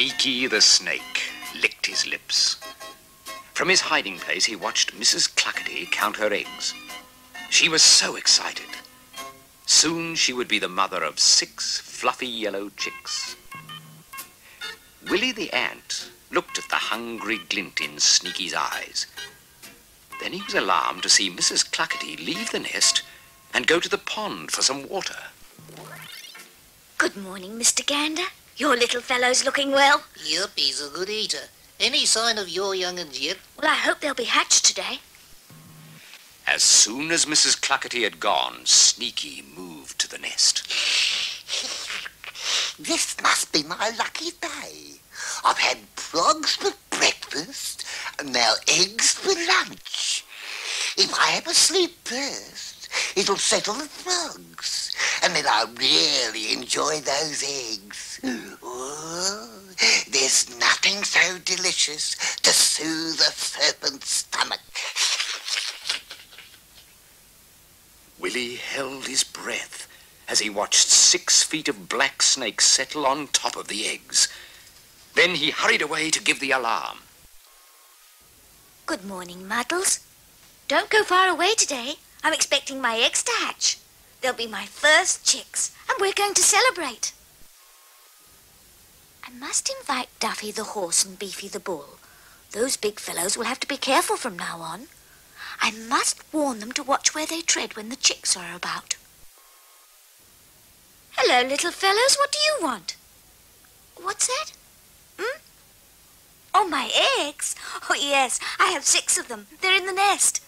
Sneaky the snake licked his lips. From his hiding place, he watched Mrs. Cluckety count her eggs. She was so excited. Soon she would be the mother of six fluffy yellow chicks. Willie the ant looked at the hungry glint in Sneaky's eyes. Then he was alarmed to see Mrs. Cluckety leave the nest and go to the pond for some water. Good morning, Mr. Gander. Your little fellow's looking well. Yep, he's a good eater. Any sign of your young'uns yet? Well, I hope they'll be hatched today. As soon as Mrs. Cluckety had gone, Sneaky moved to the nest. This must be my lucky day. I've had frogs for breakfast and now eggs for lunch. If I ever sleep first, it'll settle the frogs, and then I'll really enjoy those eggs. Oh, there's nothing so delicious to soothe a serpent's stomach. Willie held his breath as he watched six feet of black snake settle on top of the eggs. Then he hurried away to give the alarm. Good morning, Muddles. Don't go far away today. I'm expecting my eggs to hatch. They'll be my first chicks, and we're going to celebrate. I must invite Duffy the horse and Beefy the bull. Those big fellows will have to be careful from now on. I must warn them to watch where they tread when the chicks are about. Hello, little fellows. What do you want? What's that? Hmm? Oh, my eggs? Oh, yes. I have six of them. They're in the nest.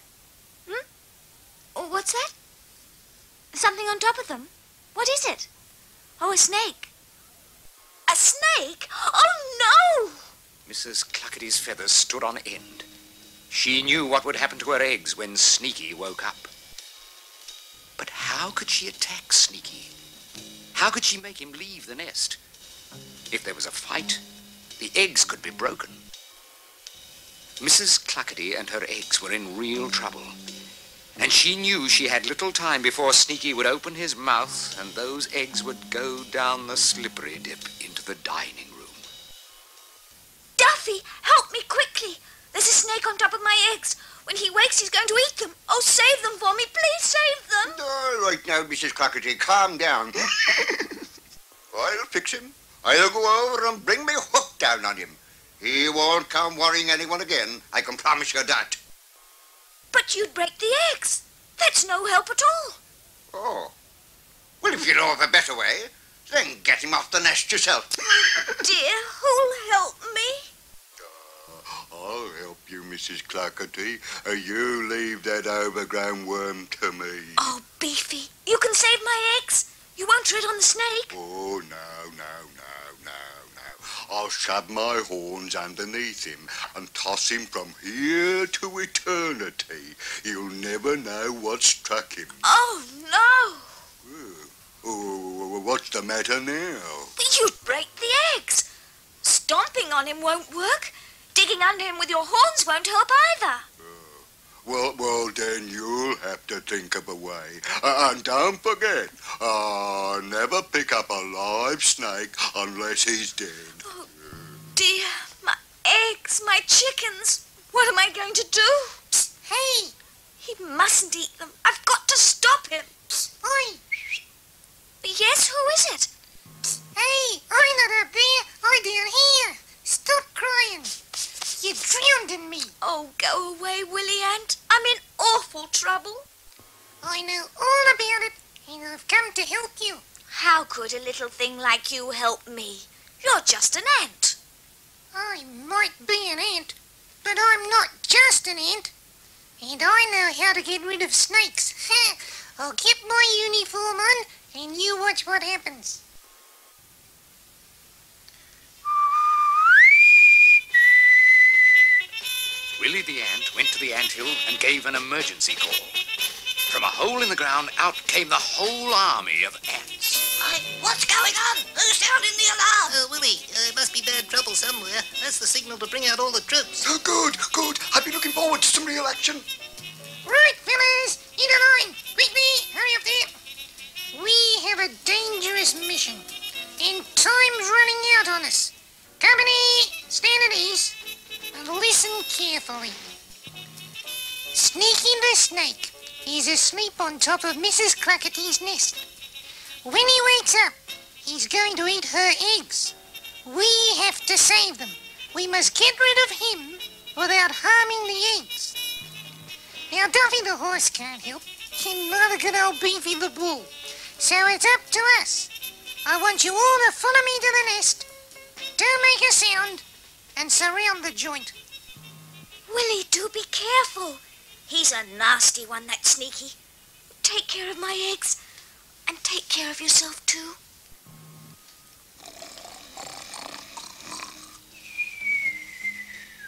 What's that? Something on top of them? What is it? Oh, a snake. A snake? Oh, no! Mrs. Cluckety's feathers stood on end. She knew what would happen to her eggs when Sneaky woke up. But how could she attack Sneaky? How could she make him leave the nest? If there was a fight, the eggs could be broken. Mrs. Cluckety and her eggs were in real trouble. And she knew she had little time before Sneaky would open his mouth and those eggs would go down the slippery dip into the dining room. Duffy, help me quickly. There's a snake on top of my eggs. When he wakes, he's going to eat them. Oh, save them for me. Please save them. All right now, Mrs. Cluckety, calm down. I'll fix him. I'll go over and bring me hook down on him. He won't come worrying anyone again. I can promise you that. But you'd break the eggs. That's no help at all. Oh. Well, if you know of a better way, then get him off the nest yourself. Dear, who'll help me? I'll help you, Mrs. Cluckety. Uh, you leave that overgrown worm to me. Oh, Beefy, you can save my eggs. You won't tread on the snake. Oh, no, no, no. I'll shove my horns underneath him and toss him from here to eternity. You'll never know what struck him. Oh, no. Oh, what's the matter now? You'd break the eggs. Stomping on him won't work. Digging under him with your horns won't help either. Well, well, then you'll have to think of a way. Uh, and don't forget, uh, never pick up a live snake unless he's dead. Oh, dear, my eggs, my chickens. What am I going to do? Psst, hey, he mustn't eat them. I've got to stop him. Psst, oi. Yes, who is it? Psst, hey, I'm not up there. I'm down here. Stop crying. You drowned in me. Oh, go away, Willie Ant. I'm in awful trouble. I know all about it, and I've come to help you. How could a little thing like you help me? You're just an ant. I might be an ant, but I'm not just an ant. And I know how to get rid of snakes. I'll get my uniform on, and you watch what happens. Willie the ant went to the anthill and gave an emergency call. From a hole in the ground, out came the whole army of ants. what's going on? Who's sounding the alarm? Uh, Willie, uh, it must be bad trouble somewhere. That's the signal to bring out all the troops. Oh, good, good. I've been looking forward to some real action. Right, fellas, in a line. Quickly, hurry up there. We have a dangerous mission, and time's running out on us. Company, listen carefully. Sneaky the snake is asleep on top of Mrs. Clackety's nest. When he wakes up, he's going to eat her eggs. We have to save them. We must get rid of him without harming the eggs. Now, Duffy the horse can't help, and neither can old Beefy the bull. So it's up to us. I want you all to follow me to the nest. Don't make a sound and surround the joint. Willie, do be careful. He's a nasty one, that sneaky. Take care of my eggs, and take care of yourself too.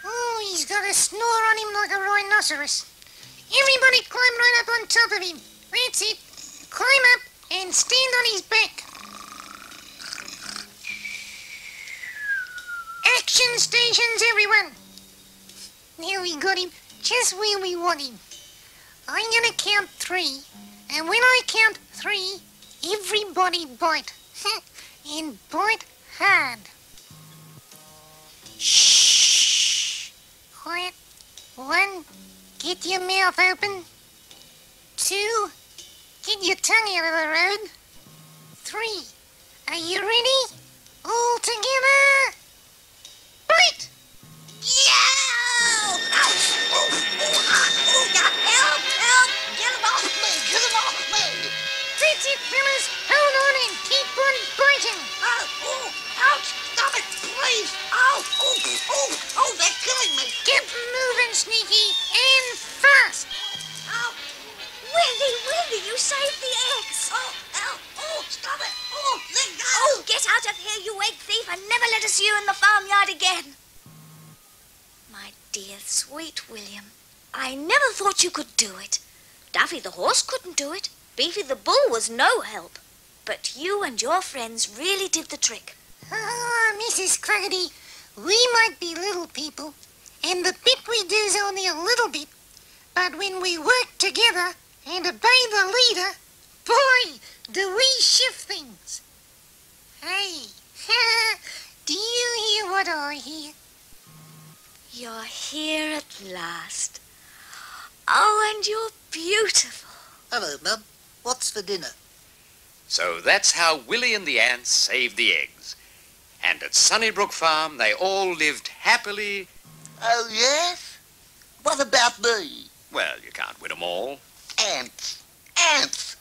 Oh, he's got a snore on him like a rhinoceros. Everybody climb right up on top of him. That's it. Climb up and stand on his back. Action stations, everyone. Now we got him just where we want him. I'm gonna count three, and when I count three, everybody bite. and bite hard. Shh. Quiet. One. Get your mouth open. Two. Get your tongue out of the road. Three. Are you ready? All together. That's it, fellas. Hold on and keep on biting. Oh, oh, ouch! Stop it, please! Oh, oh, oh, oh, they're killing me! Get moving, Sneaky, and fast. Oh, Willie, Willie, you saved the eggs. oh, oh, oh, stop it! Oh, let go! Oh, get out of here, you egg thief, and never let us see you in the farmyard again. My dear, sweet William, I never thought you could do it. Daffy the horse couldn't do it. Beefy the bull was no help. But you and your friends really did the trick. Ah, oh, Mrs. Cluckety, we might be little people, and the bit we do's only a little bit. But when we work together and obey the leader, boy, do we shift things. Hey, do you hear what I hear? You're here at last. Oh, and you're beautiful. Hello, Mum. What's for dinner? So that's how Willie and the ants saved the eggs. And at Sunnybrook Farm, they all lived happily. Oh, yes? What about me? Well, you can't win 'em all. Ants. Ants.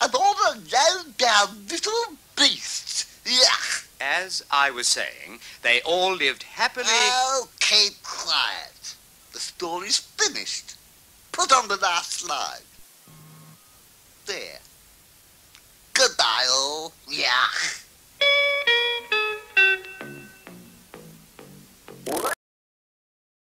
And all the low-down little beasts. Yuck. As I was saying, they all lived happily. Oh, keep quiet. The story's finished. Put on the last slide. There. Goodbye, all. Yuck.